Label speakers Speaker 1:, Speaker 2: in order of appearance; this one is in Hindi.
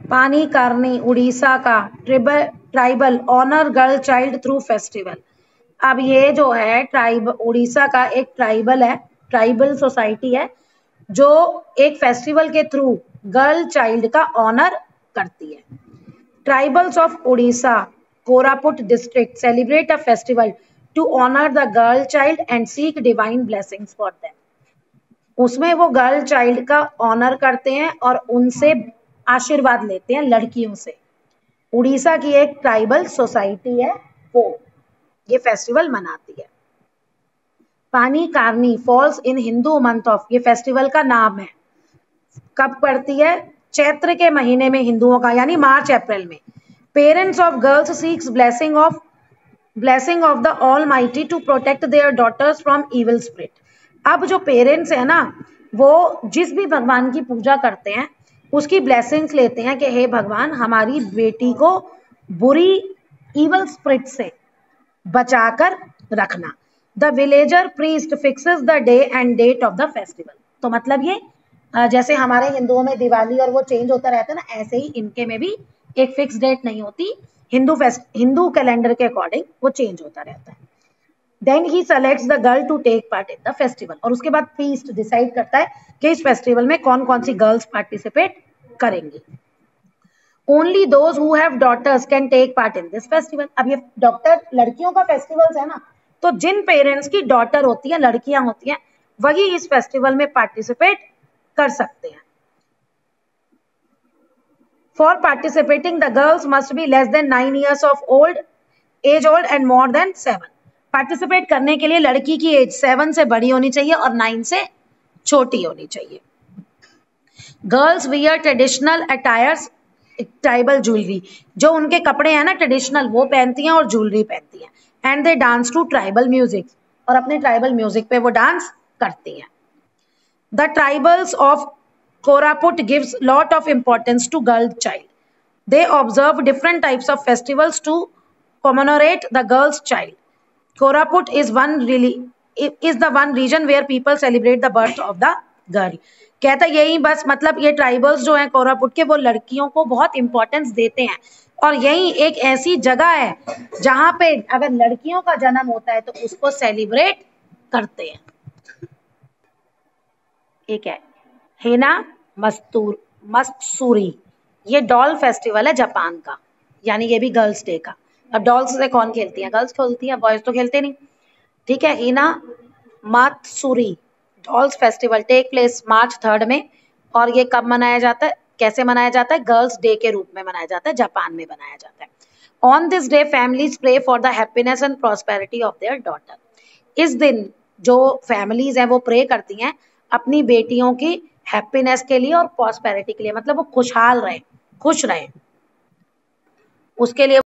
Speaker 1: पानी कारनी, उड़ीसा का tribal, tribal honour girl child through festival अब ये जो है ट्राइब उड़ीसा का एक ट्राइबल है ट्राइबल सोसाइटी है, जो एक फेस्टिवल के थ्रू गर्ल चाइल्ड का ऑनर करती है. Tribals of Orissa Koraput district celebrate a festival to honour the girl child and seek divine blessings for them उसमें वो गर्ल चाइल्ड का ऑनर करते हैं और उनसे आशीर्वाद लेते हैं लड़कियों से। उड़ीसा की एक ट्राइबल सोसाइटी है, वो, ये फेस्टिवल मनाती है। Pani Karni falls in Hindu month of, ये फेस्टिवल का नाम है। कब पड़ती है? चैत्र के महीने में हिंदुओं का, यानी मार्च, अप्रैल में। Parents of girls seeks blessing of blessing of the almighty to protect their daughters from evil spirit. अब जो पेरेंट्स है ना, वो जिस भी भगवान की पूजा करते हैं उसकी ब्लेसिंग्स लेते हैं कि, हे भगवान, हमारी बेटी को बुरी इवल स्प्रिट से बचाकर रखना। The villager priest fixes the day and date of the festival तो मतलब ये जैसे हमारे हिंदुओं में दिवाली और वो चेंज होता रहता है ना, ऐसे ही इनके में भी एक फिक्स डेट नहीं होती। हिंदू फेस्ट हिंदू कैलेंडर के अकॉर्डिंग वो चेंज होता रहता है। Then he selects the girl to take part in the festival और उसके बाद प्रीस्ट डिसाइड करता है कि इस फेस्टिवल में कौन कौन सी गर्ल्स पार्टिसिपेट करेंगी। Only those who take part in this festival अब ये डॉक्टर लड़कियों का फेस्टिवल है ना तो जिन पेरेंट्स की डॉटर होती है, लड़कियाँ होती हैं, वही इस फेस्टिवल में पार्टिसिपेट कर सकते हैं। For participating the girls must be less than nine years of old age old and more than seven participate करने के लिए लड़की की एज सेवन से बड़ी होनी चाहिए और नाइन से छोटी होनी चाहिए। Girls wear traditional attires tribal jewellery जो उनके कपड़े हैं ना ट्रेडिशनल वो पहनती हैं और ज्वेलरी पहनती हैं। And they dance to tribal music और अपने ट्राइबल म्यूज़िक पे वो डांस करती हैं। The tribals of Koraput gives lot of importance to girl child they observe different types of festivals to commemorate the girls child. Koraput is one really, is the one region where people celebrate the birth of the girl. कहता यही बस मतलब ये ट्राइबल्स जो हैं कोरापुट के, वो लड़कियों को बहुत इंपॉर्टेंस देते हैं। और यही एक ऐसी जगह है, जहाँ पे अगर लड़कियों का जन्म होता है तो उसको सेलिब्रेट करते हैं। एक है, हेना मस्तूर मस्तूरी ये डॉल फेस्टिवल है जापान का, यानी ये भी गर्ल्स डे का। अब डॉल्स से कौन खेलती है? गर्ल्स खेलती है बॉयज़ तो खेलते नहीं। ठीक है, Hina Matsuri dolls festival take place March third में, और ये कब मनाया जाता है? कैसे मनाया जाता है? गर्ल्स डे के रूप में मनाया जाता है, जापान में मनाया जाता है। On this day families pray for the happiness and prosperity of their daughter इस दिन जो फैमिलीज़ हैं, वो प्रे करती हैं अपनी बेटियों की हैप्पीनेस के लिए और प्रॉस्पेरिटी के लिए। मतलब वो खुशहाल रहे, खुश रहे। उसके लिए